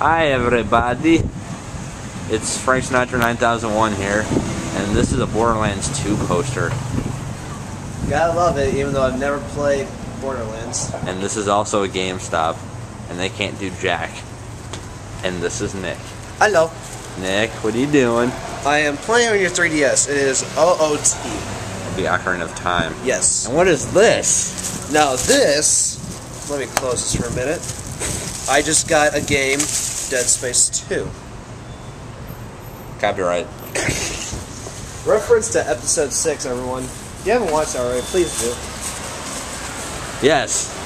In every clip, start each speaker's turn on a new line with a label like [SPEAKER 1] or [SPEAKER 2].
[SPEAKER 1] Hi everybody, it's Frank Sinatra 9001 here, and this is a Borderlands 2 poster,
[SPEAKER 2] Gotta love it, even though I've never played Borderlands.
[SPEAKER 1] and this is also a GameStop, and they can't do jack. And this is Nick.
[SPEAKER 2] Hello.
[SPEAKER 1] Nick, what are you doing?
[SPEAKER 2] I am playing on your 3DS. It is OOT.
[SPEAKER 1] The Ocarina of Time.
[SPEAKER 2] Yes.
[SPEAKER 1] And what is this?
[SPEAKER 2] Now this, let me close this for a minute. I just got a game, Dead Space 2.
[SPEAKER 1] Copyright.
[SPEAKER 2] Reference to episode 6, everyone. If you haven't watched already, please do.
[SPEAKER 1] Yes.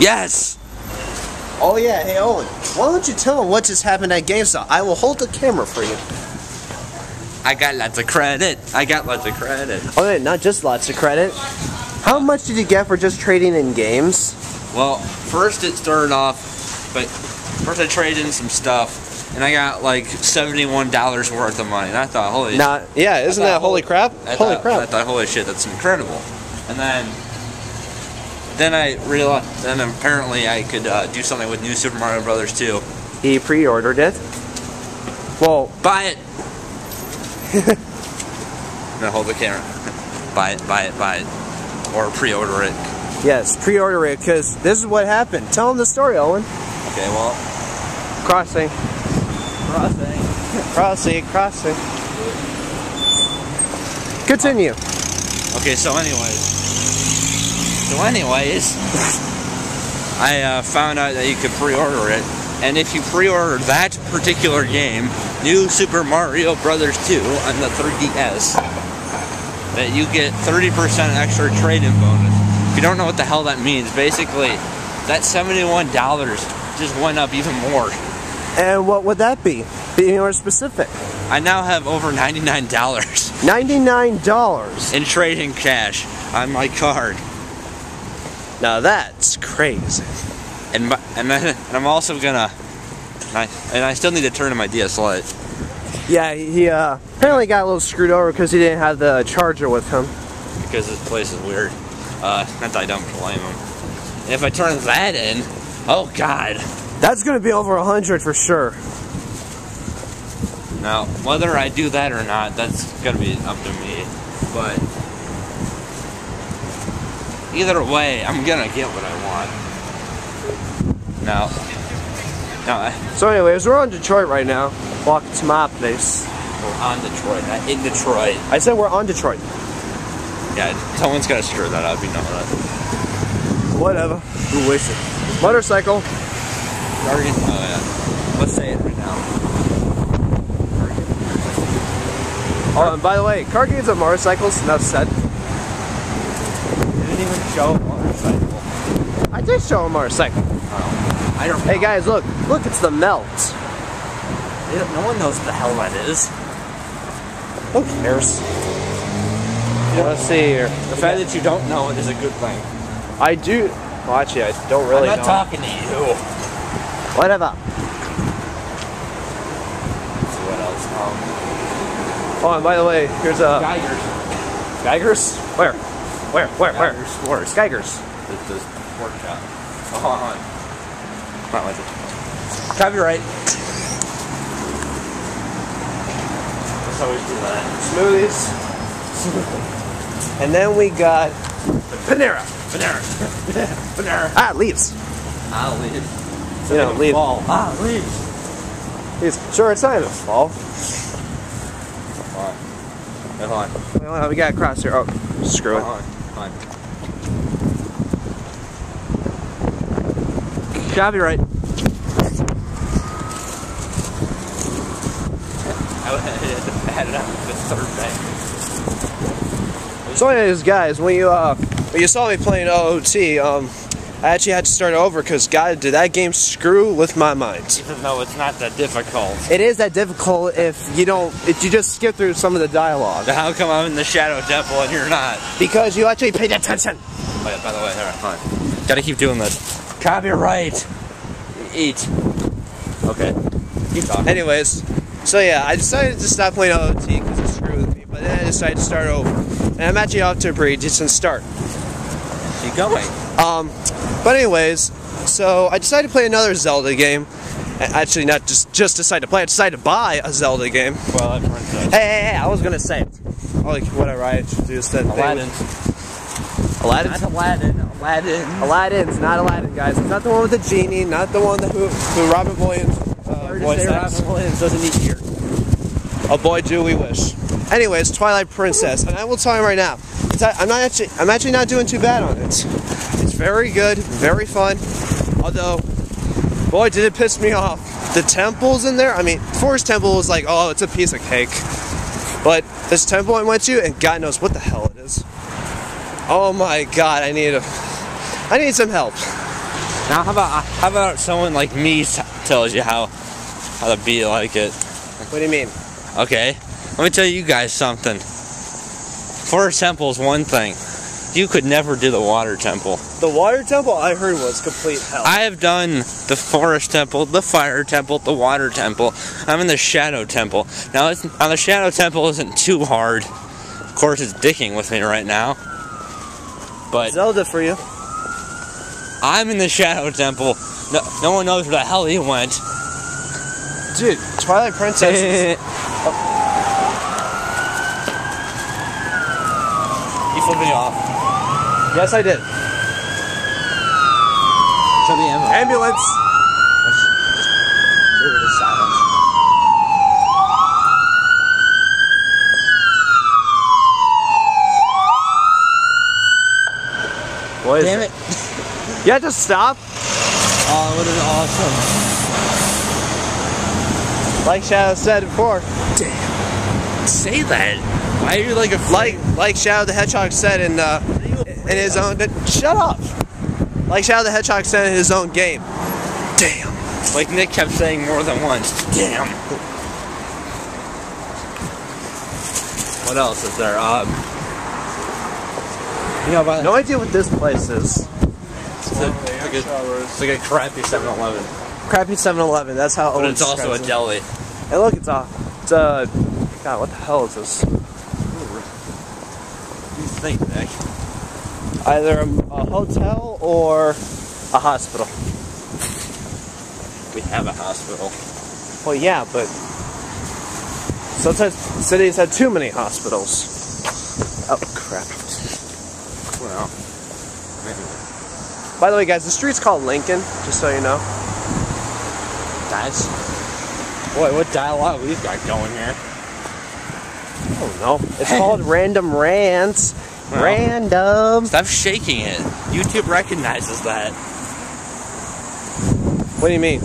[SPEAKER 1] Yes!
[SPEAKER 2] Oh yeah, hey Owen, why don't you tell them what just happened at GameStop? I will hold the camera for you.
[SPEAKER 1] I got lots of credit. I got lots of credit.
[SPEAKER 2] Oh yeah, not just lots of credit. How much did you get for just trading in games?
[SPEAKER 1] Well, first it started off, but first I traded in some stuff, and I got like seventy-one dollars worth of money. And I thought, holy,
[SPEAKER 2] Not, yeah, isn't
[SPEAKER 1] I
[SPEAKER 2] that holy crap?
[SPEAKER 1] I
[SPEAKER 2] holy
[SPEAKER 1] thought,
[SPEAKER 2] crap.
[SPEAKER 1] I thought, holy shit, that's incredible. And then, then I realized, then apparently I could uh, do something with New Super Mario Brothers 2.
[SPEAKER 2] He pre-ordered it. Well,
[SPEAKER 1] Buy it. no, hold the camera. buy it, buy it, buy it, or pre-order it.
[SPEAKER 2] yes, pre-order it because this is what happened. Tell him the story, Owen.
[SPEAKER 1] Okay, well,
[SPEAKER 2] Crossing,
[SPEAKER 1] crossing.
[SPEAKER 2] crossing, crossing. Continue.
[SPEAKER 1] Okay, so anyways, so anyways, I uh, found out that you could pre-order it, and if you pre-order that particular game, New Super Mario Brothers 2 on the 3DS, that you get 30% extra trade-in bonus. If you don't know what the hell that means, basically, that $71 just went up even more.
[SPEAKER 2] And what would that be? Be more specific.
[SPEAKER 1] I now have over $99
[SPEAKER 2] Ninety-nine dollars.
[SPEAKER 1] in trade-in cash on my card.
[SPEAKER 2] Now that's crazy.
[SPEAKER 1] And my, and, then, and I'm also gonna, and I, and I still need to turn in my DS Lite
[SPEAKER 2] Yeah, he uh, apparently got a little screwed over because he didn't have the charger with him.
[SPEAKER 1] because this place is weird. Uh, not that I don't blame him. And if I turn that in, oh god.
[SPEAKER 2] That's gonna be over a hundred for sure.
[SPEAKER 1] Now, whether I do that or not, that's gonna be up to me. But either way, I'm gonna get what I want. Now, now
[SPEAKER 2] So, anyways, we're on Detroit right now. Walking to my place.
[SPEAKER 1] we're on Detroit, not in Detroit.
[SPEAKER 2] I said we're on Detroit.
[SPEAKER 1] Yeah, someone's gotta screw that up. You know that.
[SPEAKER 2] Whatever. Who wishes? Motorcycle.
[SPEAKER 1] Guardian. Oh yeah. Let's say it right now.
[SPEAKER 2] Oh, and by the way, car games on motorcycles. Enough said.
[SPEAKER 1] Didn't even show a motorcycle.
[SPEAKER 2] I did show a motorcycle.
[SPEAKER 1] Oh, I don't.
[SPEAKER 2] Hey guys, look, look, it's the melt.
[SPEAKER 1] No one knows what the hell that is.
[SPEAKER 2] Who cares? Let's see here.
[SPEAKER 1] The fact that you don't know it is a good thing.
[SPEAKER 2] I do. Well, actually, I don't really
[SPEAKER 1] I'm not
[SPEAKER 2] know.
[SPEAKER 1] talking to you.
[SPEAKER 2] Whatever.
[SPEAKER 1] Let's see what else. Um,
[SPEAKER 2] Oh, and by the way, here's a
[SPEAKER 1] Geiger's.
[SPEAKER 2] Geigers. Where? Where? Where? Where?
[SPEAKER 1] Geiger's Sports.
[SPEAKER 2] Geigers.
[SPEAKER 1] It's this workshop. Oh, hold on. Not like it. Copyright. Let's always do that.
[SPEAKER 2] Smoothies. and then we got Panera.
[SPEAKER 1] Panera. Panera.
[SPEAKER 2] Ah, leaves.
[SPEAKER 1] I'll leave.
[SPEAKER 2] You know, leave.
[SPEAKER 1] Ball. Ah, leave.
[SPEAKER 2] Leaves. Sure, it's not even fall.
[SPEAKER 1] Hold on. Wait, hold on.
[SPEAKER 2] We got cross here. Oh, screw it.
[SPEAKER 1] Hold on. Hold on.
[SPEAKER 2] Copyright.
[SPEAKER 1] I had to bat it out with the third bang.
[SPEAKER 2] So, anyways, guys, when you uh, when you saw me playing OOT, um, I actually had to start over because God, did that game screw with my mind.
[SPEAKER 1] Even though it's not that difficult.
[SPEAKER 2] It is that difficult if you don't, if you just skip through some of the dialogue
[SPEAKER 1] Then how come I'm in the Shadow Temple and you're not?
[SPEAKER 2] because you actually paid attention.
[SPEAKER 1] Oh yeah, by the way, here, hold on. Gotta keep doing this. Copyright! Eat. Okay. Keep talking.
[SPEAKER 2] Anyways, so yeah, I decided to stop playing OOT because it screwed with me, but then I decided to start over. And I'm actually off to a pretty decent start.
[SPEAKER 1] Keep going.
[SPEAKER 2] Um, but anyways, so I decided to play another Zelda game, Actually, not just just decided to play. I decided to buy a Zelda game.
[SPEAKER 1] Twilight Princess.
[SPEAKER 2] Hey, hey, hey! I was gonna say, it. like whatever I introduced that. thing.
[SPEAKER 1] Aladdin.
[SPEAKER 2] Aladdin.
[SPEAKER 1] Not Aladdin. Aladdin.
[SPEAKER 2] Aladdin's not Aladdin, guys. It's not the one with the genie. Not the one that who, who Robin Williams uh, voice acts.
[SPEAKER 1] Williams doesn't need here.
[SPEAKER 2] Oh boy, do we wish. Anyways, Twilight Princess, and I will tell you right now, it's, I'm not actually, I'm actually not doing too bad on it. It's very good, very fun. Although, boy, did it piss me off. The temples in there. I mean, Forest Temple was like, oh, it's a piece of cake. But this temple I went to, and God knows what the hell it is. Oh my God, I need a, I need some help.
[SPEAKER 1] Now, how about how about someone like me tells you how how to be like it?
[SPEAKER 2] What do you mean?
[SPEAKER 1] Okay, let me tell you guys something. Forest Temple is one thing. You could never do the Water Temple.
[SPEAKER 2] The water temple I heard was complete hell.
[SPEAKER 1] I have done the Forest Temple, the Fire Temple, the Water Temple. I'm in the Shadow Temple. Now, it's, now the Shadow Temple isn't too hard. Of course, it's dicking with me right now. But
[SPEAKER 2] Zelda for you.
[SPEAKER 1] I'm in the Shadow Temple. No, no one knows where the hell he went.
[SPEAKER 2] Dude, Twilight Princess.
[SPEAKER 1] You off.
[SPEAKER 2] yes, I did.
[SPEAKER 1] To the end.
[SPEAKER 2] Ambulance. What is
[SPEAKER 1] Damn it.
[SPEAKER 2] You have to stop.
[SPEAKER 1] Oh, it would have been awesome.
[SPEAKER 2] Like Shadow said before. Damn.
[SPEAKER 1] Say that. Why are you like a
[SPEAKER 2] Like like Shadow the Hedgehog said in uh, in his own. Shut up. Like Shadow the Hedgehog said in his own game. Damn.
[SPEAKER 1] Like Nick kept saying more than once. Damn. What else is there? Um, you know about
[SPEAKER 2] No idea what this place is.
[SPEAKER 1] it's, a, like a, it's like a crappy 7-Eleven,
[SPEAKER 2] Crappy 7-Eleven. That's how.
[SPEAKER 1] but
[SPEAKER 2] Owen
[SPEAKER 1] it's also a
[SPEAKER 2] describes it.
[SPEAKER 1] deli.
[SPEAKER 2] And look, it's a. It's a. God, what the hell is this?
[SPEAKER 1] Think, Nick?
[SPEAKER 2] Either a, a hotel or a hospital.
[SPEAKER 1] We have a hospital.
[SPEAKER 2] Well, yeah, but sometimes cities have too many hospitals. Oh crap!
[SPEAKER 1] Well, maybe.
[SPEAKER 2] By the way, guys, the street's called Lincoln. Just so you know.
[SPEAKER 1] that's. Boy, what dialogue we've got going here.
[SPEAKER 2] No! It's called Random Rants.
[SPEAKER 1] Well.
[SPEAKER 2] Random.
[SPEAKER 1] Stop shaking it. YouTube recognizes that.
[SPEAKER 2] What do you mean?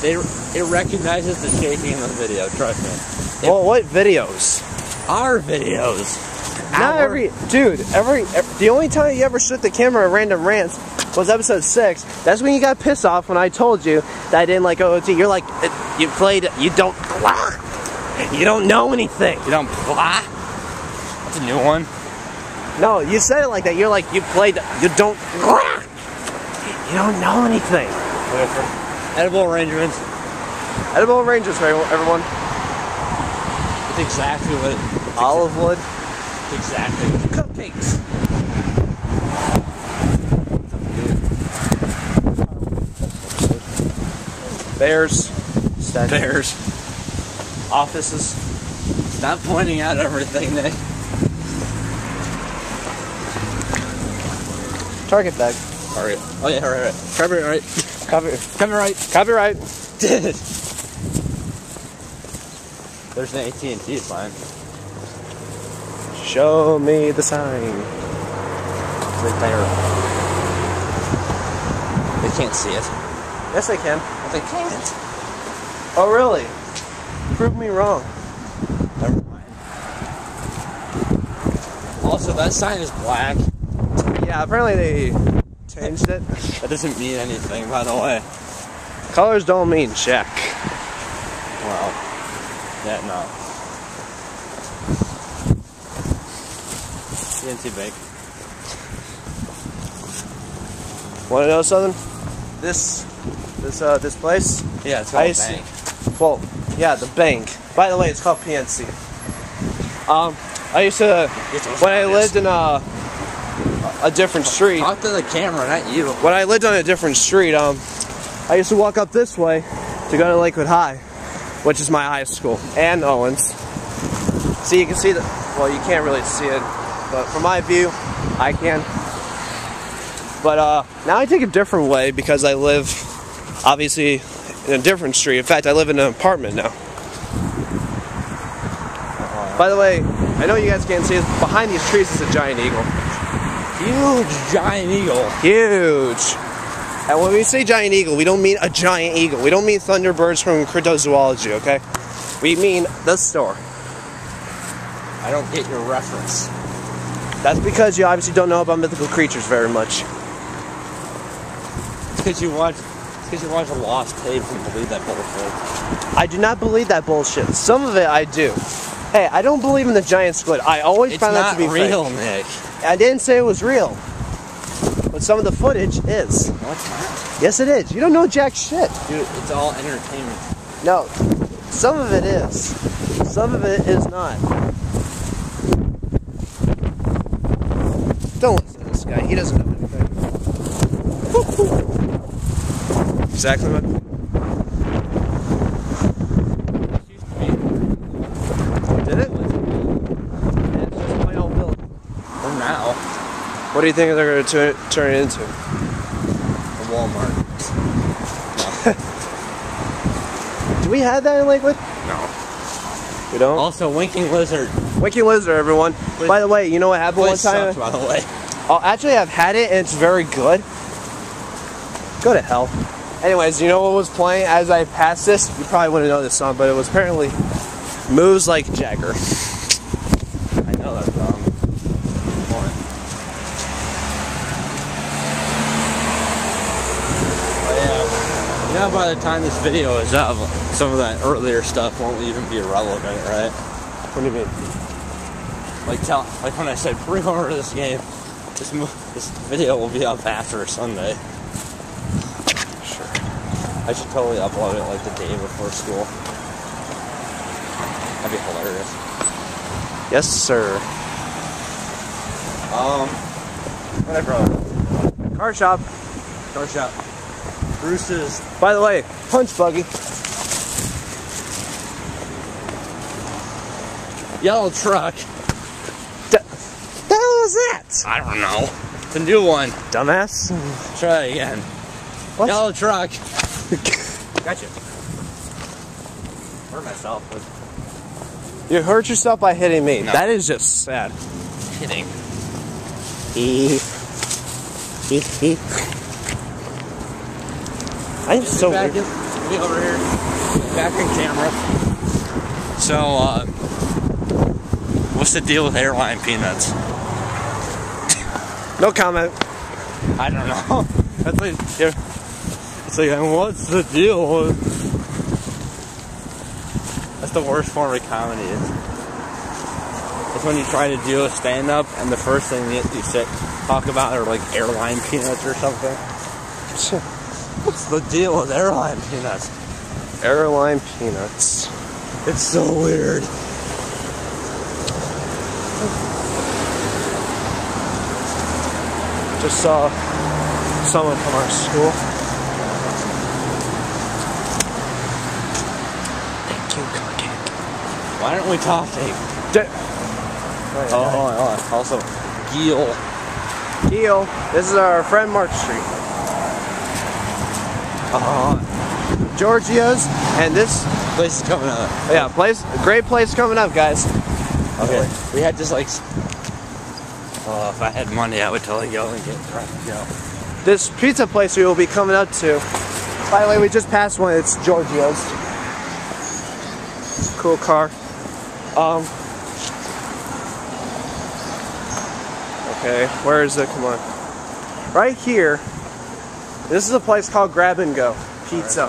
[SPEAKER 1] They, it recognizes the shaking in the video. Trust me.
[SPEAKER 2] Well, what videos?
[SPEAKER 1] Our videos.
[SPEAKER 2] Not
[SPEAKER 1] Our-
[SPEAKER 2] every dude. Every, ev the only time you ever shut the camera at Random Rants was episode six. That's when you got pissed off when I told you that I didn't like OOT. You're like, "Uh, you played. You don't. You don't know anything.
[SPEAKER 1] You don't blah. That's a new one.
[SPEAKER 2] No, you said it like that. You're like, you played. You don't. You don't know anything.
[SPEAKER 1] Edible arrangements.
[SPEAKER 2] Edible arrangements, right, everyone.
[SPEAKER 1] It's exactly what it,
[SPEAKER 2] Olive wood.
[SPEAKER 1] exactly
[SPEAKER 2] Cupcakes. Bears. Statues.
[SPEAKER 1] Bears.
[SPEAKER 2] Offices.
[SPEAKER 1] Stop pointing out everything, Nick.
[SPEAKER 2] Target bag.
[SPEAKER 1] Alright. Oh yeah, right, right. Copyright, right.
[SPEAKER 2] Copy.
[SPEAKER 1] Copyright.
[SPEAKER 2] Copyright.
[SPEAKER 1] There's an AT&T sign.
[SPEAKER 2] Show me the sign.
[SPEAKER 1] It's right there. They can't see it.
[SPEAKER 2] Yes, they can.
[SPEAKER 1] But they can't.
[SPEAKER 2] Oh, really? Prove me wrong.
[SPEAKER 1] Never mind. Also, that sign is black.
[SPEAKER 2] Yeah, apparently they changed it.
[SPEAKER 1] That doesn't mean anything, by the way.
[SPEAKER 2] Colors don't mean check.
[SPEAKER 1] Well, yeah, no. TNT Bank.
[SPEAKER 2] Want to know something? This, this, uh, this place.
[SPEAKER 1] Yeah, it's
[SPEAKER 2] I
[SPEAKER 1] called
[SPEAKER 2] see.
[SPEAKER 1] bank.
[SPEAKER 2] Well, yeah, the bank. By the way, it's called PNC. Um, I used to when I lived in a a different street.
[SPEAKER 1] Talk to the camera, not you.
[SPEAKER 2] When I lived on a different street, um, I used to walk up this way, to go to Lakewood High, which is my high school, and Owens. See, you can see the, well, you can't really see it, but from my view, I can. But uh, now I take a different way because I live, obviously, in a different street. In fact, I live in an apartment now. By the way, I know you guys can't see it. Behind these trees is a giant eagle.
[SPEAKER 1] Huge giant eagle.
[SPEAKER 2] Huge. And when we say giant eagle, we don't mean a giant eagle. We don't mean thunderbirds from cryptozoology, okay? We mean the store.
[SPEAKER 1] I don't get your reference.
[SPEAKER 2] That's because you obviously don't know about mythical creatures very much.
[SPEAKER 1] Did you watch, because you watch a lost tapes and believe that bullshit.
[SPEAKER 2] I do not believe that bullshit. Some of it I do. Hey, I don't believe in the giant squid. I always
[SPEAKER 1] It's
[SPEAKER 2] found that to be
[SPEAKER 1] real,
[SPEAKER 2] fake.
[SPEAKER 1] Nick.
[SPEAKER 2] I didn't say it was real. But some of the footage is.
[SPEAKER 1] No, it's not.
[SPEAKER 2] Yes, it is. You don't know jack shit.
[SPEAKER 1] Dude, it's all entertainment.
[SPEAKER 2] No, some of it is. Some of it is not. Don't listen to this guy. He doesn't know anything. Exactly what. Did it? It's just plain old building.
[SPEAKER 1] For now,
[SPEAKER 2] What do you think they're going to turn, turn it into?
[SPEAKER 1] a Walmart.
[SPEAKER 2] Do we have that in Lakewood?
[SPEAKER 1] No.
[SPEAKER 2] We don't.
[SPEAKER 1] Also, Winking Lizard.
[SPEAKER 2] Winking Lizard, everyone. By the way, you know what happened one
[SPEAKER 1] Place
[SPEAKER 2] time?
[SPEAKER 1] sucks, by the way.
[SPEAKER 2] Oh, actually, I've had it and it's very good. Go to hell. Anyways, you know what was playing as I passed this? You probably wouldn't know this song, but it was apparently Moves Like Jagger.
[SPEAKER 1] I know that song. One. Yeah, you know, by the time this video is up, some of that earlier stuff won't even be relevant, right?
[SPEAKER 2] What do you mean?
[SPEAKER 1] Like tell, like when I said pre-order this game, this this video will be up after Sunday. I should totally upload it like the day before school. That'd be hilarious.
[SPEAKER 2] Yes, sir.
[SPEAKER 1] Um, whatever.
[SPEAKER 2] Car shop.
[SPEAKER 1] Car shop. Bruce's
[SPEAKER 2] By the way, punch buggy.
[SPEAKER 1] yellow truck.
[SPEAKER 2] D- the hell is that?
[SPEAKER 1] I don't know. The new one.
[SPEAKER 2] Dumbass.
[SPEAKER 1] Try it again.
[SPEAKER 2] What?
[SPEAKER 1] Yellow truck. Gotcha. Hurt myself with
[SPEAKER 2] You hurt yourself by hitting me.
[SPEAKER 1] No.
[SPEAKER 2] That is just sad.
[SPEAKER 1] hitting.
[SPEAKER 2] I'm so
[SPEAKER 1] back
[SPEAKER 2] weird.
[SPEAKER 1] in, be over here. Back in camera. So, uh, what's the deal with airline peanuts?
[SPEAKER 2] No comment.
[SPEAKER 1] I don't know. That's like, yeah. It's like, what's the deal? That's the worst form of comedy. Is it's when you try to do a stand up and the first thing that you say, talk about are like airline peanuts or something. What's the deal with airline peanuts?
[SPEAKER 2] Airline peanuts.
[SPEAKER 1] It's so weird.
[SPEAKER 2] Just saw someone from our school.
[SPEAKER 1] Why aren't we talking?
[SPEAKER 2] Oh,
[SPEAKER 1] Oh, hold on, hold on. Also, Geel.
[SPEAKER 2] Gil, this is our friend Mark Street. Uh-huh.
[SPEAKER 1] Oh,
[SPEAKER 2] Giorgio's, and this,
[SPEAKER 1] place is coming up.
[SPEAKER 2] yeah, place, great place coming up, guys.
[SPEAKER 1] Okay. We had just like. Oh, if I had money, I would totally go and get drunk. Go.
[SPEAKER 2] This pizza place we will be coming up to. By the way, we just passed one. It's Giorgio's. Cool car. Um. Okay, where is it? Come on. Right here. This is a place called Grab and Go Pizza.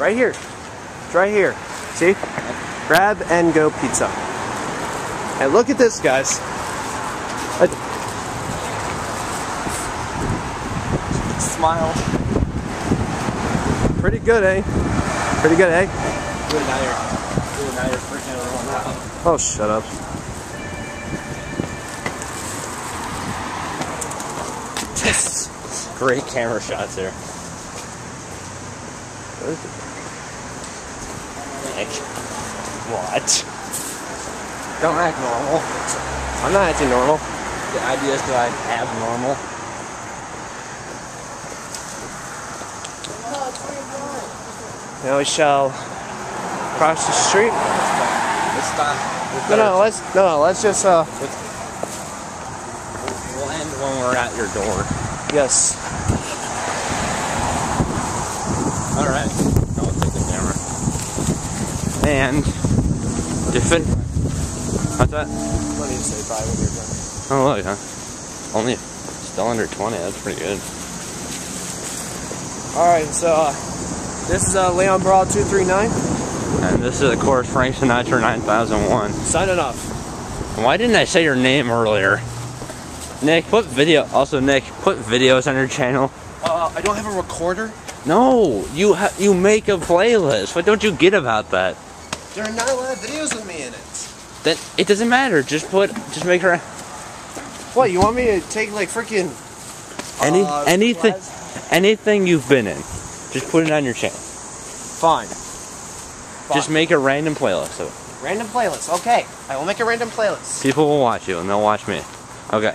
[SPEAKER 2] Right here. It's right here. See? Grab and Go Pizza. And look at this, guys.
[SPEAKER 1] Smile.
[SPEAKER 2] pretty good, eh? Pretty good, eh?
[SPEAKER 1] Good you're. Good now you're freaking everyone out.
[SPEAKER 2] Oh, shut up.
[SPEAKER 1] Great camera shots there. Nick. What? Don't act normal.
[SPEAKER 2] I'm not acting normal.
[SPEAKER 1] The idea is to act abnormal.
[SPEAKER 2] Now we shall cross the street.
[SPEAKER 1] Let's stop.
[SPEAKER 2] No, no, let's no, no, let's just uh,
[SPEAKER 1] We'll end when we're at your door.
[SPEAKER 2] yes.
[SPEAKER 1] All right. I'll take the camera. And different. What's that?
[SPEAKER 2] Let to say bye when you're done.
[SPEAKER 1] Oh look, huh? Only still under 20. That's pretty good.
[SPEAKER 2] All right, so uh, this is uh, Leon Brawl two three nine.
[SPEAKER 1] And this is of course Frank Sinatra 9001.
[SPEAKER 2] Signing off.
[SPEAKER 1] Why didn't I say your name earlier? Nick, put video. Also, Nick, put videos on your channel.
[SPEAKER 2] Uh, I don't have a recorder.
[SPEAKER 1] No, you ha- you make a playlist. What don't you get about that?
[SPEAKER 2] There are not a lot of videos with me in it.
[SPEAKER 1] Then it doesn't matter. Just put, just make her
[SPEAKER 2] What you want me to take like freaking
[SPEAKER 1] any
[SPEAKER 2] uh,
[SPEAKER 1] anything, anything you've been in. Just put it on your channel.
[SPEAKER 2] Fine.
[SPEAKER 1] Just make a random playlist of it.
[SPEAKER 2] Random playlist. Okay, I will make a random playlist.
[SPEAKER 1] People will watch you and they'll watch me. Okay.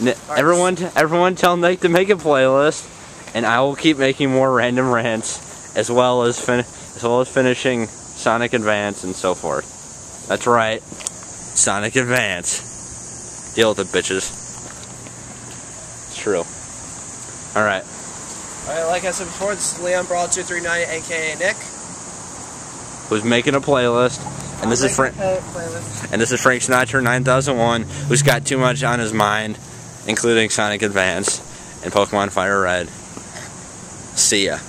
[SPEAKER 1] Ni-
[SPEAKER 2] right.
[SPEAKER 1] everyone, t- everyone, tell Nick to make a playlist, and I will keep making more random rants, as well as fin- as well as finishing Sonic Advance and so forth. That's right, Sonic Advance. Deal with it, bitches. It's true. All right.
[SPEAKER 2] All right, like I said before, this is Leon Brawl two three nine, aka Nick.
[SPEAKER 1] Who's making a playlist, and this is Frank. And this is Frank Sinatra 9001, who's got too much on his mind, including Sonic Advance and Pokemon Fire Red. See ya.